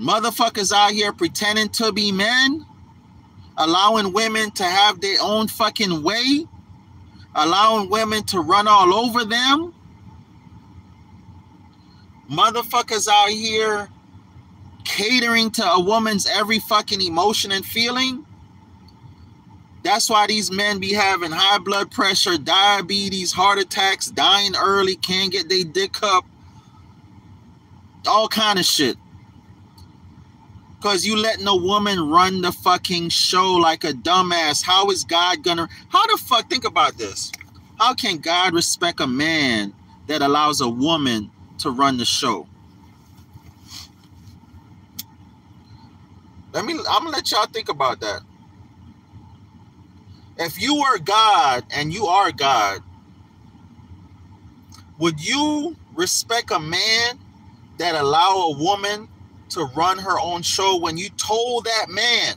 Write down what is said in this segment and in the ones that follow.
Motherfuckers out here pretending to be men, allowing women to have their own fucking way, allowing women to run all over them. Motherfuckers out here catering to a woman's every fucking emotion and feeling. That's why these men be having high blood pressure, diabetes, heart attacks, dying early, can't get their dick up, all kind of shit. Cause you letting a woman run the fucking show like a dumbass. How is God gonna? How the fuck? Think about this. How can God respect a man that allows a woman to run the show? Let me. I'm gonna let y'all think about that. If you were God and you are God, would you respect a man that allow a woman to run her own show when you told that man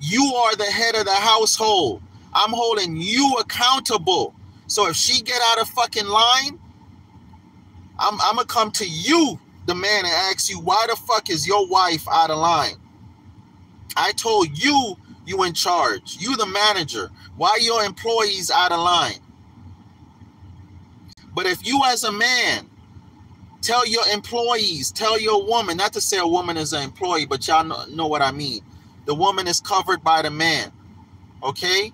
you are the head of the household. I'm holding you accountable. So if she get out of fucking line i'm, I'm gonna come to you the man and ask you why the fuck is your wife out of line? I told you you in charge. You the manager. Why your employees out of line? But if you as a man Tell your employees, tell your woman, not to say a woman is an employee, but y'all know, know what I mean. The woman is covered by the man. Okay?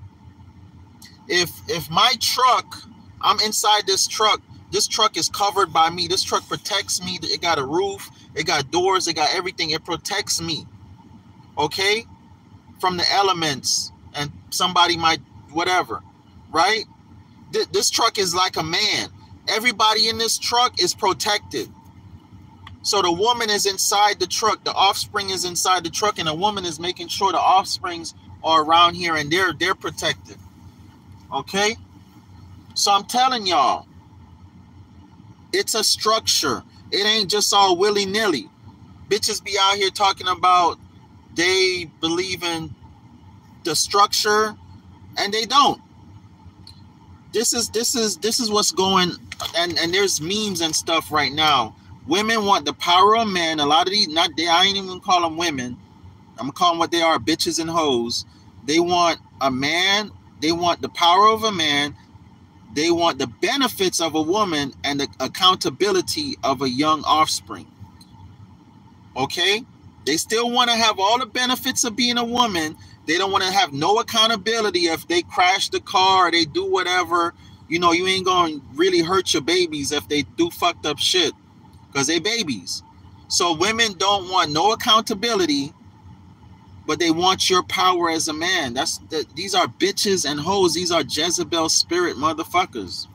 If if my truck, I'm inside this truck, this truck is covered by me. This truck protects me. It got a roof, it got doors, it got everything. It protects me. Okay? From the elements and somebody might whatever, right? This truck is like a man Everybody in this truck is protected. So the woman is inside the truck, the offspring is inside the truck, and the woman is making sure the offsprings are around here and they're they're protected. Okay? So I'm telling y'all, it's a structure. It ain't just all willy-nilly. Bitches be out here talking about they believe in the structure and they don't. This is this is this is what's going and and there's memes and stuff right now. Women want the power of men. A lot of these, not they, I ain't even call them women. I'm gonna call them what they are, bitches and hoes. They want a man. They want the power of a man. They want the benefits of a woman and the accountability of a young offspring. Okay, they still want to have all the benefits of being a woman. They don't want to have no accountability if they crash the car, they do whatever you know, you ain't gonna really hurt your babies if they do fucked up shit because they babies. So women don't want no accountability, but they want your power as a man. That's the, these are bitches and hoes. These are Jezebel spirit motherfuckers.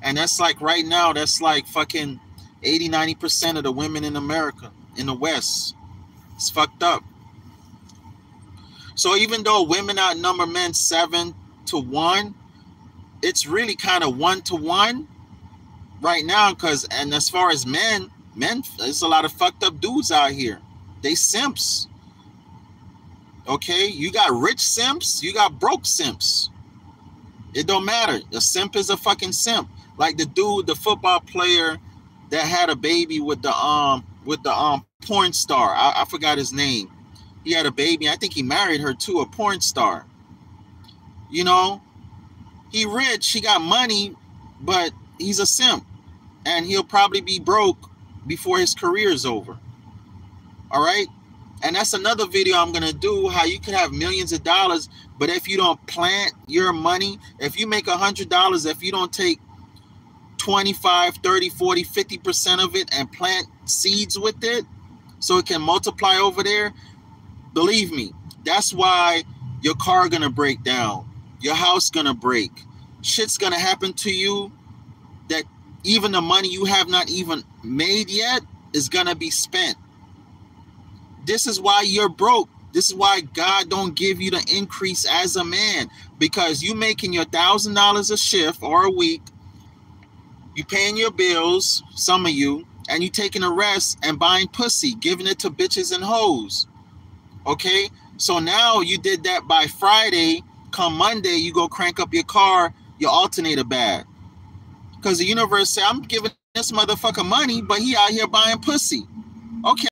And that's like right now, that's like fucking 80, 90% of the women in America, in the West. It's fucked up. So even though women outnumber men seven to one, it's really kind of one to one right now because and as far as men men there's a lot of fucked up dudes out here. They simps. Okay? You got rich simps you got broke simps. It don't matter. A simp is a fucking simp. Like the dude the football player that had a baby with the um with the um porn star. I, I forgot his name he had a baby i think he married her to a porn star. You know? He rich, he got money, but he's a simp, and he'll probably be broke before his career is over. All right, and that's another video I'm gonna do how you can have millions of dollars, but if you don't plant your money, if you make a hundred dollars, if you don't take 25, 30, 40, 50% of it and plant seeds with it so it can multiply over there, believe me, that's why your car gonna break down your house gonna break shit's gonna happen to you that even the money you have not even made yet is gonna be spent. This is why you're broke. This is why god don't give you the increase as a man because you making your thousand dollars a shift or a week you paying your bills some of you and you taking a rest and buying pussy giving it to bitches and hoes okay so now you did that by friday come Monday, you go crank up your car, your alternator bad. Because the universe say, I'm giving this motherfucker money, but he out here buying pussy. Okay.